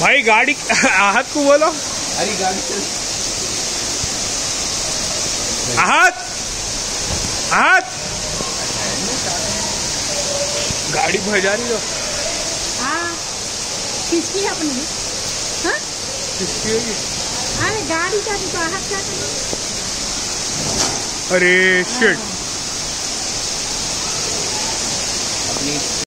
भाई गाड़ी आहत को बोलो। अरे गाड़ी आहत! आहत! गाड़ी भजा रही हो हाँ, किसकी अपनी? हाँ? किसकी है अरे गाड़ी का तो आहत क्या तो। अरे शिट